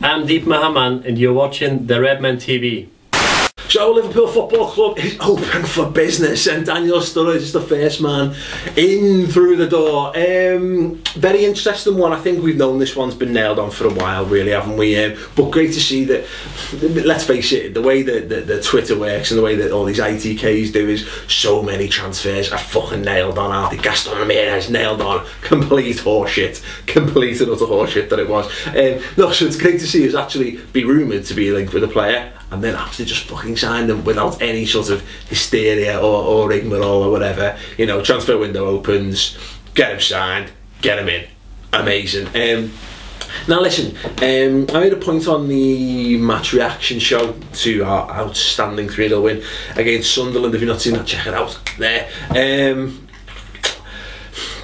I'm Deep Mahaman and you're watching the Redmen TV. So Liverpool Football Club is open for business and Daniel Sturridge is the first man in through the door. Um, very interesting one. I think we've known this one's been nailed on for a while, really, haven't we? Um, but great to see that, let's face it, the way that the, the Twitter works and the way that all these ITKs do is so many transfers are fucking nailed on, aren't they? Gaston Ramirez nailed on. Complete horseshit. Complete and utter horseshit that it was. Um, no, so it's great to see us actually be rumoured to be linked with a player and then actually just fucking sign them without any sort of hysteria or, or rigmarole or whatever. You know, transfer window opens, get him signed, get him in. Amazing. Um, now listen, um, I made a point on the match reaction show to our outstanding 3-0 win against Sunderland. If you've not seen that, check it out there. Um,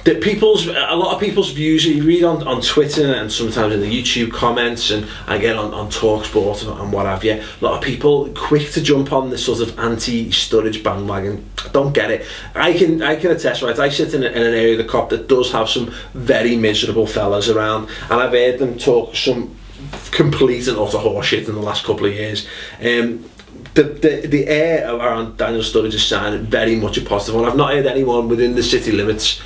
that people's a lot of people's views you read on, on Twitter and sometimes in the YouTube comments and again on, on Talksport and, what have you a lot of people quick to jump on this sort of anti-Sturridge bandwagon. I don't get it. I can I can attest right I sit in, a, in an area of the Kop that does have some very miserable fellas around and I've heard them talk some complete and utter horseshit in the last couple of years. Um, the, the, the air around Daniel Sturridge's sign very much a positive one. I've not heard anyone within the city limits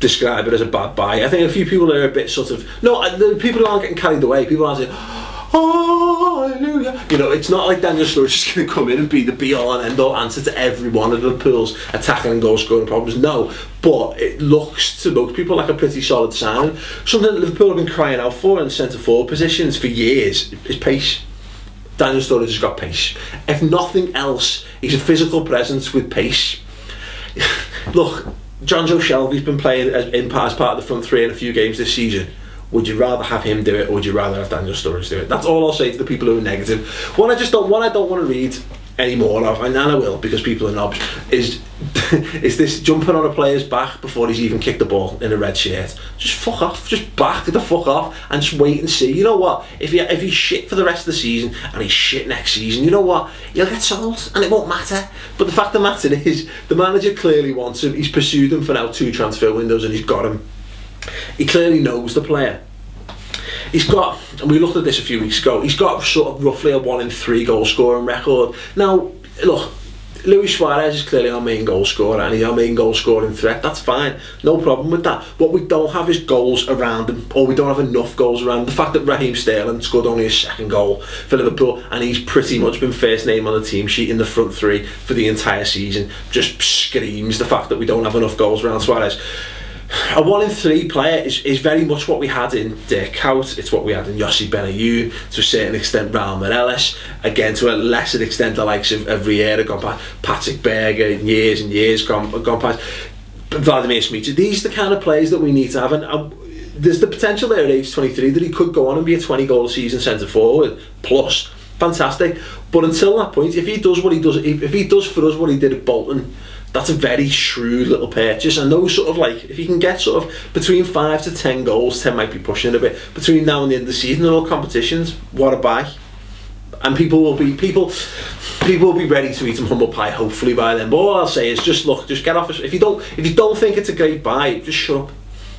describe it as a bad buy. I think a few people are a bit sort of no, uh, the people aren't getting carried away. People aren't saying, "Oh, hallelujah." You know, it's not like Daniel Sturridge is going to come in and be the be all and end all answer to every one of the Liverpool's attacking and goal scoring problems. No, but it looks to most people like a pretty solid signing. Something that Liverpool have been crying out for in the centre forward positions for years is pace. Daniel Sturridge has got pace. If nothing else, he's a physical presence with pace. Look, Jonjo Shelvey's been playing as, in, as part of the front three in a few games this season. Would you rather have him do it, or would you rather have Daniel Sturridge do it? That's all I'll say to the people who are negative. What I just don't, what I don't want to read any more of, and I will because people are knobs, is is this jumping on a player's back before he's even kicked the ball in a red shirt. Just fuck off, just back the fuck off and just wait and see. You know what? If he if he's shit for the rest of the season and he's shit next season, you know what? He'll get sold and it won't matter. But the fact of the matter is, the manager clearly wants him. He's pursued him for now two transfer windows and he's got him. He clearly knows the player he's got, and we looked at this a few weeks ago, he's got sort of roughly a one in three goal scoring record. Now, look, Luis Suarez is clearly our main goal scorer and he's our main goal scoring threat. That's fine, no problem with that. What we don't have is goals around him, or we don't have enough goals around him. The fact that Raheem Sterling scored only his second goal for Liverpool and he's pretty much been first name on the team sheet in the front three for the entire season just screams the fact that we don't have enough goals around Suarez a one in three player is, is very much what we had in Dirk Kuyt, it's what we had in Yossi Benayoun, to a certain extent Raul Meireles, again to a lesser extent the likes of, of Riera gone past, Patrik Berger, years and years gone, gone past, Vladimir Smicer. These are the kind of players that we need to have and uh, there's the potential there at age 23 that he could go on and be a 20 goal season centre forward plus fantastic but until that point if he does what he does if he does for us what he did at Bolton that's a very shrewd little purchase. And those sort of like, if he can get sort of between five to ten goals, ten might be pushing it a bit between now and the end of the season in all competitions. What a buy! And people will be people, people will be ready to eat some humble pie. Hopefully by then. But all I'll say is just look, just get off. If you don't, if you don't think it's a great buy, just shut up.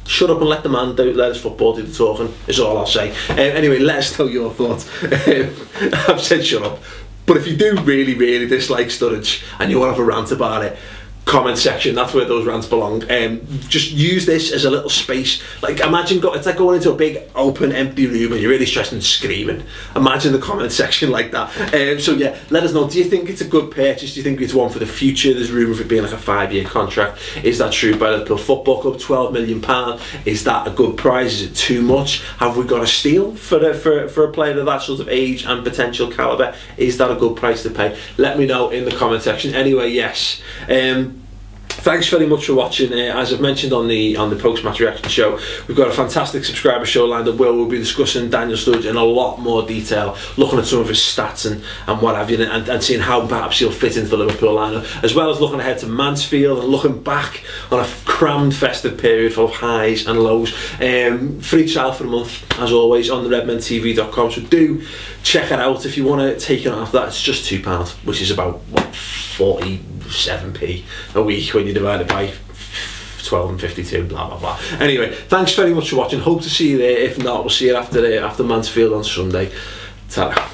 Shut up and let the man do let his football do the talking. Is all I'll say. Um, anyway, let us know your thoughts. I've said shut up. But if you do really, really dislike Sturridge and you want to have a rant about it, comment section. That's where those rants belong. Um, just use this as a little space. Like imagine go, it's like going into a big open empty room and you're really stressed and screaming. Imagine the comment section like that. Um, so yeah, let us know. Do you think it's a good purchase? Do you think it's one for the future? There's room for it being like a five year contract. Is that true by the Football Club? Twelve million pound. Is that a good price? Is it too much? Have we got a steal for a, for for a player of that sort of age and potential caliber? Is that a good price to pay? Let me know in the comment section. Anyway, yes. Um, thanks very much for watching. Uh, as I've mentioned on the on the post match reaction show, we've got a fantastic subscriber show lined up where we'll be discussing Daniel Sturridge in a lot more detail, looking at some of his stats and, and what have you, and, and seeing how perhaps he'll fit into the Liverpool lineup, as well as looking ahead to Mansfield and looking back on a crammed festive period full of highs and lows. Um, free trial for a month, as always, on the redmentv.com. So do check it out if you want to take it off that. It's just £2, which is about, what, 47p a week when you divide it by 12 and 52, blah, blah, blah. Anyway, thanks very much for watching. Hope to see you there. If not, we'll see you after, uh, after Mansfield on Sunday. ta